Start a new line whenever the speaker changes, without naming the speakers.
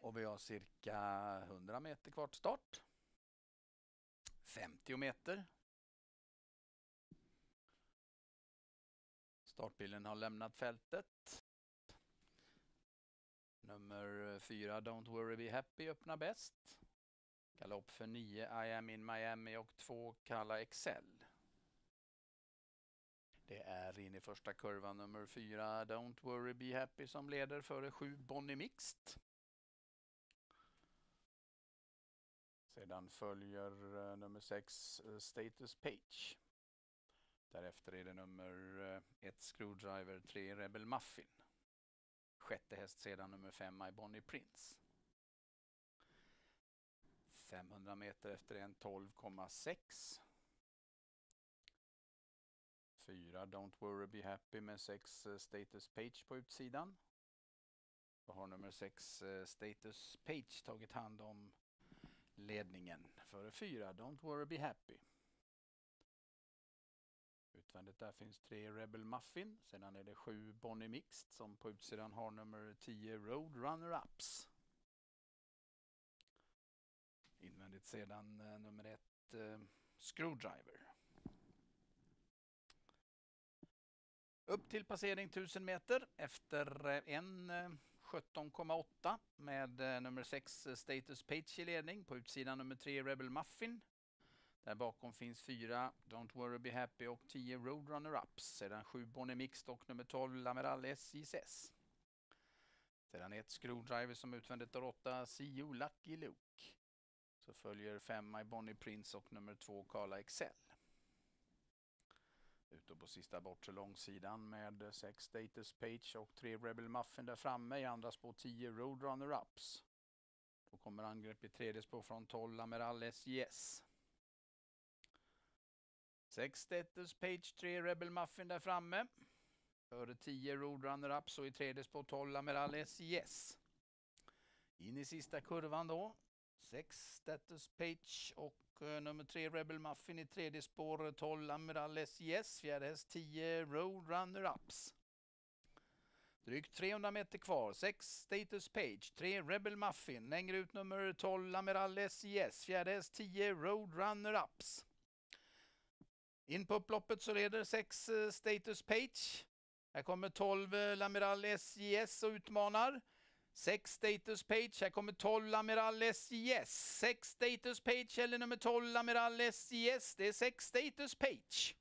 Och vi har cirka 100 meter kvar till start. 50 meter. Startbilen har lämnat fältet. Nummer 4, Don't worry be happy, öppnar bäst. Galopp för 9, I am in Miami och 2, Kalla Excel. Det är in i första kurvan nummer 4, Don't worry be happy som leder före 7, Bonnie Mixed. Sedan följer eh, nummer 6 eh, Status Page. Därefter är det nummer eh, 1 Screwdriver, 3 Rebel Muffin. Sjätte häst sedan nummer 5 My Bonnie Prince. 500 meter efter en 12,6. 4 Don't Worry Be Happy med 6 Status Page på utsidan. Då har nummer 6 Status Page tagit hand om ledningen före fyra Don't Worry Be Happy. Utvändigt där finns tre Rebel Muffin. Sedan är det sju Bonnie Mixed som på utsidan har nummer 10 Roadrunner Ups. Invändigt sedan eh, nummer ett eh, Screwdriver. Upp till passering 1000 meter efter eh, en eh, 17,8 med eh, nummer 6 eh, Status Page i ledning. På utsidan nummer 3 Rebel Muffin. Där bakom finns 4 Don't Worry Be Happy och 10 Roadrunner Ups. Sedan 7 Bonnie Mixed och nummer 12 Lameral SJSS. Sedan ett Screwdriver som utvändigt har 8 See You Lucky Luke. Så följer 5 My Bonnie Prince och nummer 2 Carla Excel. På sista bortre långsidan med 6 Status Page och 3 Rebel Muffin där framme. I andra spår 10 Roadrunner Ups. Då kommer angrepp i tredje spår från 12 Amiral SJS. 6 Status Page, 3 Rebel Muffin där framme. Före 10 Roadrunner Ups och i tredje spår 12 Amiral SJS. In i sista kurvan då. 6 Status Page och uh, nummer 3 Rebel Muffin i tredje spår 12 Amiral SJS, fjärde häst 10 Roadrunner Ups. Drygt 300 meter kvar, 6 Status Page, 3 Rebel Muffin, längre ut nummer 12 Amiral SJS, fjärde häst 10 Roadrunner Ups. In på upploppet så leder 6 uh, eh, Status Page. Här kommer 12 uh, Lamiral SJS och utmanar. 6 status page, här kommer 12 Amiral SJS. 6 status page eller nummer 12 Amiral SJS. Det är 6 status page.